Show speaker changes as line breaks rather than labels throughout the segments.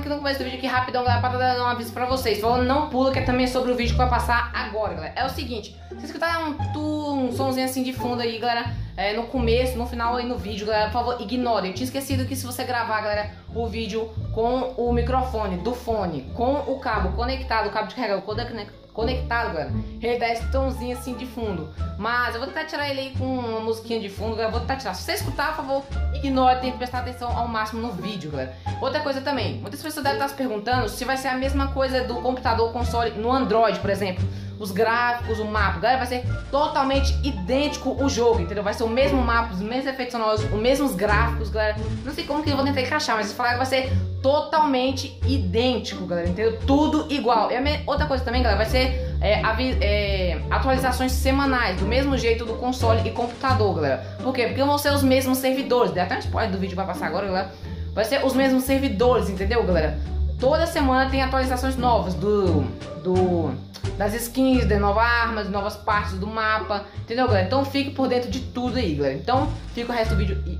aqui no começo do vídeo aqui rapidão, galera, pra dar um aviso pra vocês. Falando não pula, que é também sobre o vídeo que vai passar agora, galera. É o seguinte, vocês escutaram um, tu, um somzinho assim de fundo aí, galera, é, no começo, no final aí no vídeo, galera, por favor, ignorem. Eu tinha esquecido que se você gravar, galera, o vídeo com o microfone do fone, com o cabo conectado, o cabo de carregador conectado, galera, ele dá esse tomzinho assim de fundo. Mas eu vou tentar tirar ele aí com uma musiquinha de fundo, galera. Vou tentar tirar. Se você escutar, por favor, ignore, tente prestar atenção ao máximo no vídeo, galera. Outra coisa também, muitas pessoas devem estar se perguntando se vai ser a mesma coisa do computador console no Android, por exemplo os gráficos, o mapa. Galera, vai ser totalmente idêntico o jogo, entendeu? Vai ser o mesmo mapa, os mesmos efeitos sonoros, os mesmos gráficos, galera. Não sei como que eu vou tentar encaixar, mas falar que vai ser totalmente idêntico, galera, entendeu? Tudo igual. E outra coisa também, galera, vai ser é, é, atualizações semanais, do mesmo jeito do console e computador, galera. Por quê? Porque vão ser os mesmos servidores. Deu até um spoiler do vídeo vai passar agora, galera. Vai ser os mesmos servidores, entendeu, galera? Toda semana tem atualizações novas do, do das skins, de novas armas, novas partes do mapa, entendeu, galera? Então fique por dentro de tudo aí, galera. Então fica o resto do vídeo e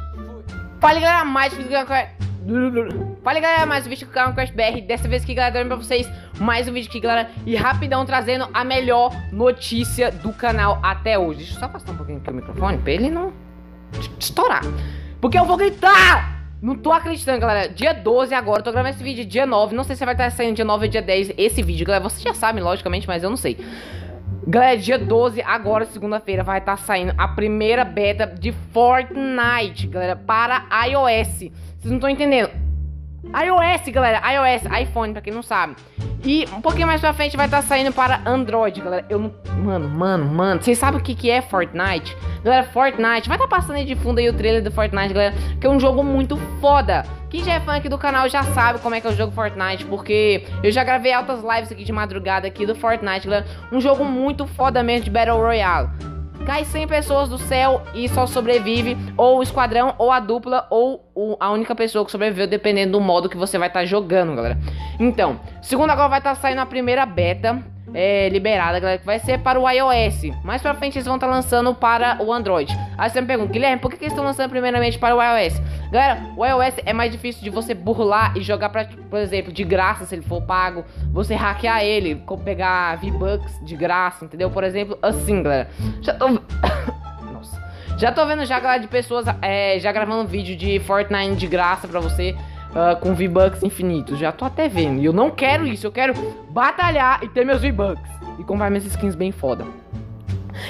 Fala galera, mais do Fala galera, mais um vídeo do canal Crash BR Dessa vez aqui galera, pra vocês mais um vídeo aqui galera E rapidão trazendo a melhor notícia do canal até hoje Deixa eu só afastar um pouquinho aqui o microfone pra ele não estourar Porque eu vou gritar não tô acreditando, galera. Dia 12 agora, tô gravando esse vídeo dia 9. Não sei se vai estar saindo dia 9 ou dia 10 esse vídeo, galera. Vocês já sabem, logicamente, mas eu não sei. Galera, dia 12, agora, segunda-feira, vai estar saindo a primeira beta de Fortnite, galera, para iOS. Vocês não estão entendendo iOS, galera, iOS, iPhone, pra quem não sabe. E um pouquinho mais pra frente vai estar tá saindo para Android, galera. Eu não. Mano, mano, mano. Vocês sabem o que, que é Fortnite? Galera, Fortnite. Vai estar tá passando aí de fundo aí o trailer do Fortnite, galera. Que é um jogo muito foda. Quem já é fã aqui do canal já sabe como é que é o jogo Fortnite. Porque eu já gravei altas lives aqui de madrugada aqui do Fortnite, galera. Um jogo muito foda mesmo de Battle Royale cai 100 pessoas do céu e só sobrevive ou o esquadrão, ou a dupla, ou o, a única pessoa que sobreviveu, dependendo do modo que você vai estar tá jogando, galera. Então, segundo agora vai estar tá saindo a primeira beta é, liberada, galera, que vai ser para o iOS. Mais pra frente eles vão estar tá lançando para o Android. Aí você me pergunta, Guilherme, por que, que eles estão lançando primeiramente para o iOS? Galera, o iOS é mais difícil de você burlar e jogar, pra, por exemplo, de graça, se ele for pago. Você hackear ele, como pegar V-Bucks de graça, entendeu? Por exemplo, assim, galera. Já tô... Nossa. Já tô vendo já, galera, de pessoas é, já gravando vídeo de Fortnite de graça pra você uh, com V-Bucks infinitos. Já tô até vendo. E eu não quero isso. Eu quero batalhar e ter meus V-Bucks. E comprar minhas skins bem foda.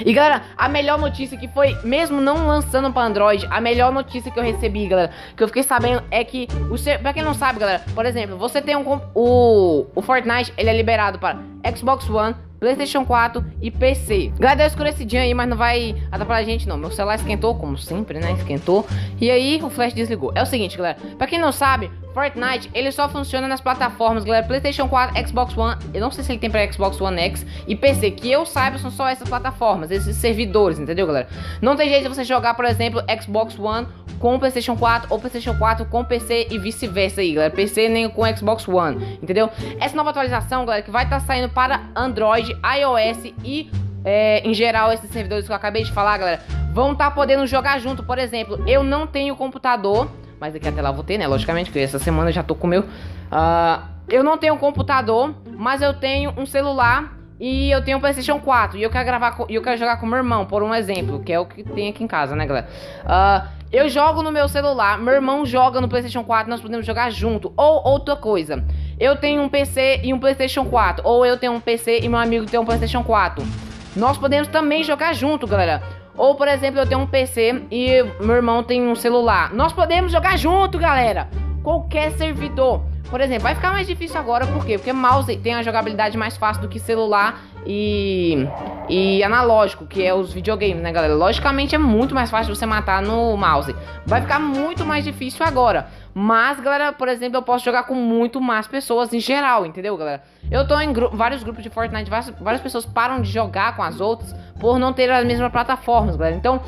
E galera, a melhor notícia que foi, mesmo não lançando para Android, a melhor notícia que eu recebi, galera, que eu fiquei sabendo é que, o ser, pra quem não sabe, galera, por exemplo, você tem um. O, o Fortnite, ele é liberado para Xbox One, PlayStation 4 e PC. Galera, deu escurecidinho aí, mas não vai atrapalhar a gente não. Meu celular esquentou, como sempre, né? Esquentou. E aí o flash desligou. É o seguinte, galera. Pra quem não sabe, Fortnite, ele só funciona nas plataformas, galera, PlayStation 4, Xbox One, eu não sei se ele tem para Xbox One X e PC, que eu saiba são só essas plataformas, esses servidores, entendeu, galera? Não tem jeito de você jogar, por exemplo, Xbox One com PlayStation 4 ou PlayStation 4 com PC e vice-versa aí, galera, PC nem com Xbox One, entendeu? Essa nova atualização, galera, que vai estar tá saindo para Android, iOS e é, em geral, esses servidores que eu acabei de falar, galera, vão estar tá podendo jogar junto. Por exemplo, eu não tenho computador, mas daqui até lá vou ter, né? Logicamente, porque essa semana eu já tô com o meu. Uh, eu não tenho um computador, mas eu tenho um celular e eu tenho um PlayStation 4 e eu quero gravar e eu quero jogar com meu irmão, por um exemplo, que é o que tem aqui em casa, né, galera? Uh, eu jogo no meu celular, meu irmão joga no PlayStation 4, nós podemos jogar junto. Ou outra coisa, eu tenho um PC e um PlayStation 4, ou eu tenho um PC e meu amigo tem um PlayStation 4. Nós podemos também jogar junto, galera. Ou, por exemplo, eu tenho um PC e meu irmão tem um celular. Nós podemos jogar junto, galera. Qualquer servidor. Por exemplo, vai ficar mais difícil agora, por quê? Porque mouse tem a jogabilidade mais fácil do que celular e, e analógico, que é os videogames, né, galera? Logicamente é muito mais fácil você matar no mouse. Vai ficar muito mais difícil agora. Mas, galera, por exemplo, eu posso jogar com muito mais pessoas em geral, entendeu, galera? Eu tô em gru vários grupos de Fortnite, várias, várias pessoas param de jogar com as outras por não ter as mesmas plataformas, galera. Então,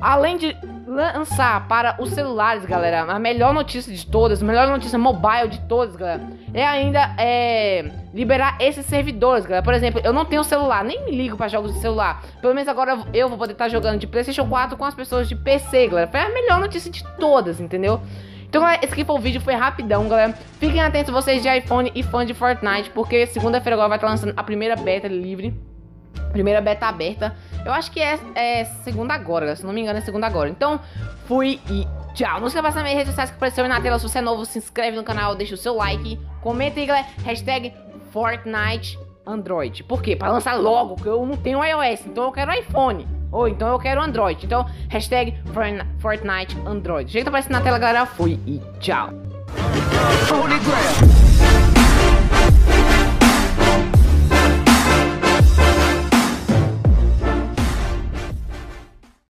além de lançar para os celulares, galera, a melhor notícia de todas, a melhor notícia mobile de todas, galera, é ainda é, liberar esses servidores, galera. Por exemplo, eu não tenho celular, nem me ligo para jogos de celular. Pelo menos agora eu vou poder estar jogando de PlayStation 4 com as pessoas de PC, galera. Foi a melhor notícia de todas, entendeu? Então, galera, esse aqui foi o vídeo, foi rapidão, galera. Fiquem atentos vocês de iPhone e fãs de Fortnite, porque segunda-feira agora vai estar lançando a primeira beta livre. Primeira beta aberta. Eu acho que é, é segunda agora. Se não me engano, é segunda agora. Então, fui e tchau. Não esqueça de passar minhas redes sociais que apareceu aí na tela. Se você é novo, se inscreve no canal, deixa o seu like. Comenta aí, galera. Hashtag Fortnite Android. Por quê? Pra lançar logo, porque eu não tenho iOS, então eu quero iPhone. Ou então eu quero Android. Então, hashtag Fortnite Android. Jeito tá aparecendo na tela, galera, fui e tchau.